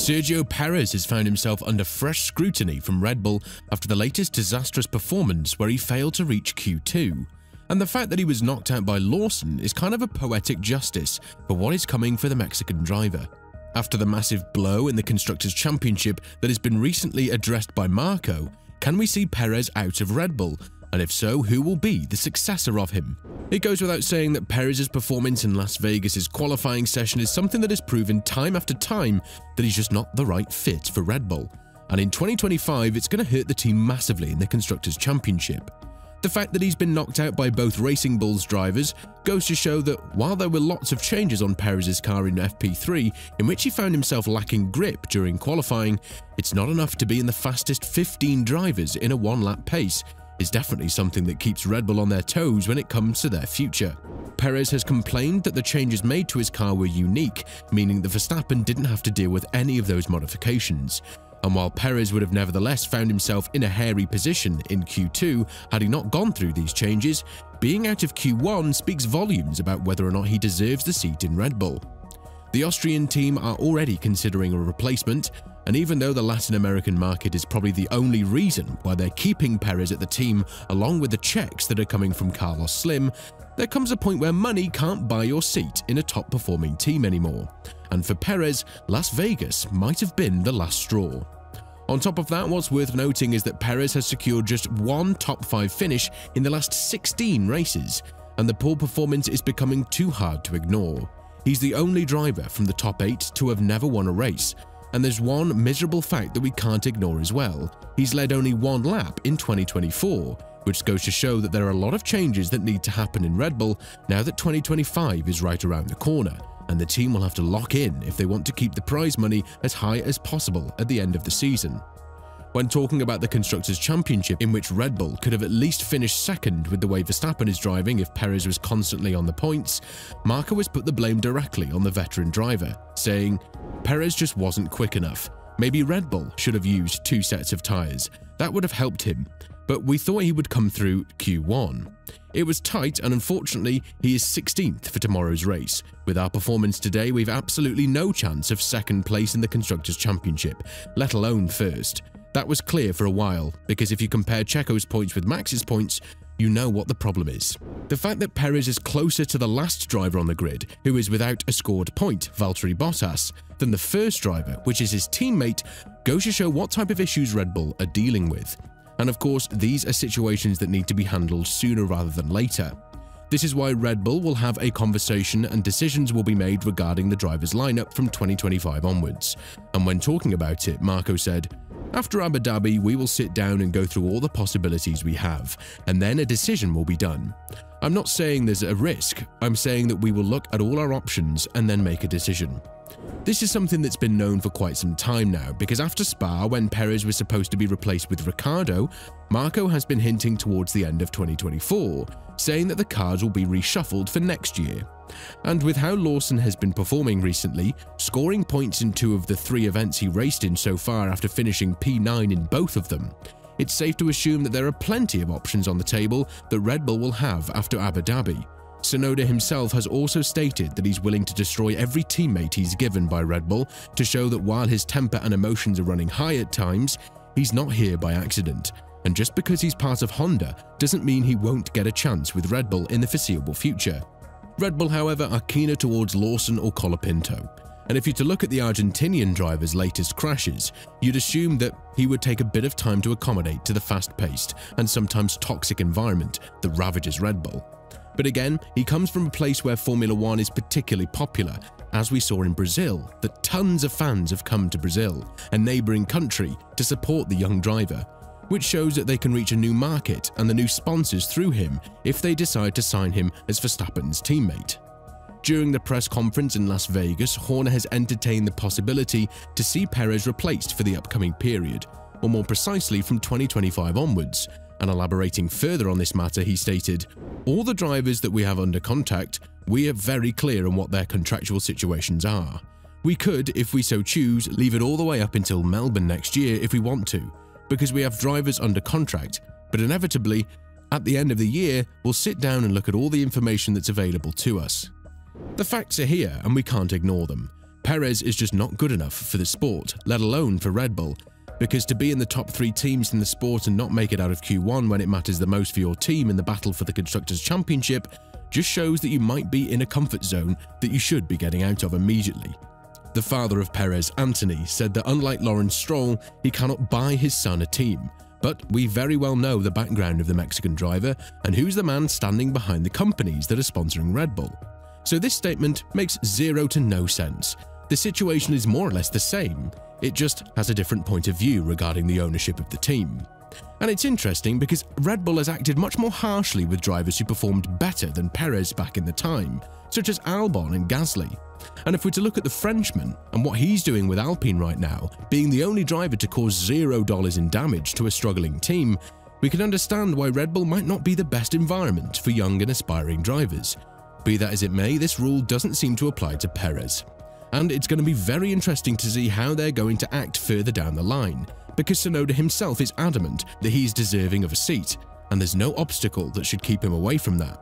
Sergio Perez has found himself under fresh scrutiny from Red Bull after the latest disastrous performance where he failed to reach Q2. And the fact that he was knocked out by Lawson is kind of a poetic justice for what is coming for the Mexican driver. After the massive blow in the Constructors' Championship that has been recently addressed by Marko, can we see Perez out of Red Bull? And if so, who will be the successor of him? It goes without saying that Perez's performance in Las Vegas's qualifying session is something that has proven time after time that he's just not the right fit for Red Bull. And in 2025, it's going to hurt the team massively in the Constructors' Championship. The fact that he's been knocked out by both Racing Bulls drivers goes to show that while there were lots of changes on Perez's car in FP3, in which he found himself lacking grip during qualifying, it's not enough to be in the fastest 15 drivers in a one-lap pace, is definitely something that keeps Red Bull on their toes when it comes to their future. Perez has complained that the changes made to his car were unique, meaning that Verstappen didn't have to deal with any of those modifications. And while Perez would have nevertheless found himself in a hairy position in Q2 had he not gone through these changes, being out of Q1 speaks volumes about whether or not he deserves the seat in Red Bull. The Austrian team are already considering a replacement, and even though the Latin American market is probably the only reason why they're keeping Perez at the team along with the checks that are coming from Carlos Slim, there comes a point where money can't buy your seat in a top performing team anymore and for Perez, Las Vegas might have been the last straw. On top of that, what's worth noting is that Perez has secured just one top 5 finish in the last 16 races, and the poor performance is becoming too hard to ignore. He's the only driver from the top 8 to have never won a race, and there's one miserable fact that we can't ignore as well. He's led only one lap in 2024, which goes to show that there are a lot of changes that need to happen in Red Bull now that 2025 is right around the corner, and the team will have to lock in if they want to keep the prize money as high as possible at the end of the season. When talking about the Constructors' Championship, in which Red Bull could have at least finished second with the way Verstappen is driving if Perez was constantly on the points, Marko has put the blame directly on the veteran driver, saying, Perez just wasn't quick enough. Maybe Red Bull should have used two sets of tyres. That would have helped him, but we thought he would come through Q1. It was tight and unfortunately he is 16th for tomorrow's race. With our performance today we've absolutely no chance of second place in the Constructors' Championship, let alone first. That was clear for a while, because if you compare Checo's points with Max's points, you know what the problem is. The fact that Perez is closer to the last driver on the grid, who is without a scored point, Valtteri Bottas, than the first driver, which is his teammate, goes to show what type of issues Red Bull are dealing with. And of course, these are situations that need to be handled sooner rather than later. This is why Red Bull will have a conversation and decisions will be made regarding the driver's lineup from 2025 onwards. And when talking about it, Marko said, after Abu Dhabi, we will sit down and go through all the possibilities we have, and then a decision will be done. I'm not saying there's a risk, I'm saying that we will look at all our options and then make a decision. This is something that's been known for quite some time now, because after Spa, when Perez was supposed to be replaced with Ricciardo, Marko has been hinting towards the end of 2024, saying that the cards will be reshuffled for next year. And with how Lawson has been performing recently, scoring points in two of the three events he raced in so far after finishing P9 in both of them, it's safe to assume that there are plenty of options on the table that Red Bull will have after Abu Dhabi. Tsunoda himself has also stated that he's willing to destroy every teammate he's given by Red Bull to show that while his temper and emotions are running high at times, he's not here by accident. And just because he's part of Honda doesn't mean he won't get a chance with Red Bull in the foreseeable future. Red Bull, however, are keener towards Lawson or Colapinto. And if you to look at the Argentinian driver's latest crashes, you'd assume that he would take a bit of time to accommodate to the fast-paced and sometimes toxic environment that ravages Red Bull. But again, he comes from a place where Formula One is particularly popular, as we saw in Brazil, that tons of fans have come to Brazil, a neighbouring country, to support the young driver, which shows that they can reach a new market and the new sponsors through him if they decide to sign him as Verstappen's teammate. During the press conference in Las Vegas, Horner has entertained the possibility to see Perez replaced for the upcoming period, or more precisely from 2025 onwards, and elaborating further on this matter, he stated, All the drivers that we have under contact, we are very clear on what their contractual situations are. We could, if we so choose, leave it all the way up until Melbourne next year if we want to, because we have drivers under contract, but inevitably, at the end of the year, we'll sit down and look at all the information that's available to us. The facts are here and we can't ignore them. Perez is just not good enough for the sport, let alone for Red Bull, because to be in the top three teams in the sport and not make it out of Q1 when it matters the most for your team in the battle for the Constructors' Championship just shows that you might be in a comfort zone that you should be getting out of immediately. The father of Perez, Anthony, said that unlike Lawrence Stroll, he cannot buy his son a team. But we very well know the background of the Mexican driver and who's the man standing behind the companies that are sponsoring Red Bull. So this statement makes zero to no sense. The situation is more or less the same, it just has a different point of view regarding the ownership of the team. And it's interesting because Red Bull has acted much more harshly with drivers who performed better than Perez back in the time, such as Albon and Gasly. And if we're to look at the Frenchman and what he's doing with Alpine right now, being the only driver to cause zero dollars in damage to a struggling team, we can understand why Red Bull might not be the best environment for young and aspiring drivers. Be that as it may, this rule doesn't seem to apply to Perez. And it's going to be very interesting to see how they're going to act further down the line, because Tsunoda himself is adamant that he's deserving of a seat, and there's no obstacle that should keep him away from that.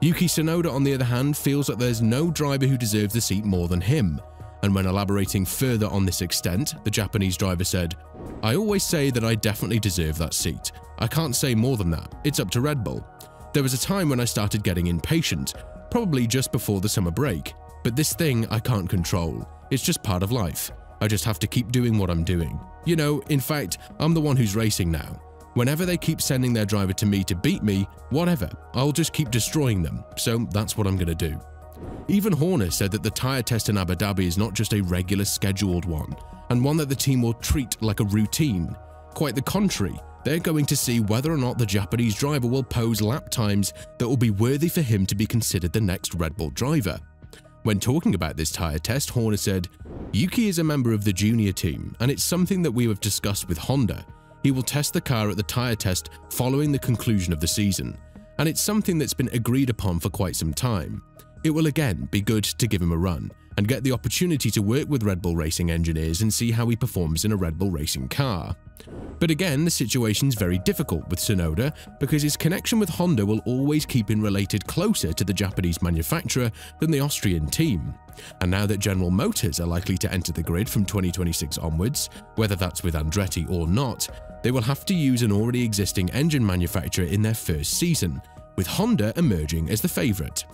Yuki Tsunoda, on the other hand, feels that there's no driver who deserves the seat more than him. And when elaborating further on this extent, the Japanese driver said, I always say that I definitely deserve that seat. I can't say more than that. It's up to Red Bull. There was a time when I started getting impatient, probably just before the summer break. But this thing I can't control. It's just part of life. I just have to keep doing what I'm doing. You know, in fact, I'm the one who's racing now. Whenever they keep sending their driver to me to beat me, whatever, I'll just keep destroying them, so that's what I'm gonna do. Even Horner said that the tyre test in Abu Dhabi is not just a regular scheduled one, and one that the team will treat like a routine. Quite the contrary, they're going to see whether or not the Japanese driver will pose lap times that will be worthy for him to be considered the next Red Bull driver. When talking about this tyre test, Horner said, Yuki is a member of the junior team, and it's something that we have discussed with Honda, he will test the car at the tyre test following the conclusion of the season, and it's something that's been agreed upon for quite some time. It will again be good to give him a run and get the opportunity to work with Red Bull racing engineers and see how he performs in a Red Bull racing car. But again, the situation's very difficult with Tsunoda because his connection with Honda will always keep him related closer to the Japanese manufacturer than the Austrian team. And now that General Motors are likely to enter the grid from 2026 onwards, whether that's with Andretti or not, they will have to use an already existing engine manufacturer in their first season, with Honda emerging as the favourite.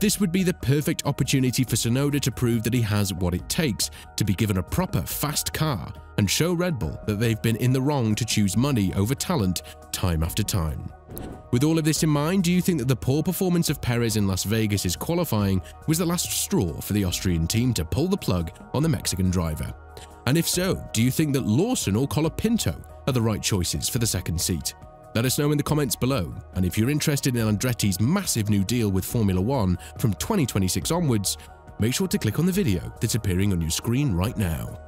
This would be the perfect opportunity for Tsunoda to prove that he has what it takes to be given a proper fast car and show Red Bull that they've been in the wrong to choose money over talent time after time. With all of this in mind, do you think that the poor performance of Perez in Las Vegas' qualifying was the last straw for the Austrian team to pull the plug on the Mexican driver? And if so, do you think that Lawson or Colapinto are the right choices for the second seat? Let us know in the comments below, and if you're interested in Andretti's massive new deal with Formula One from 2026 onwards, make sure to click on the video that's appearing on your screen right now.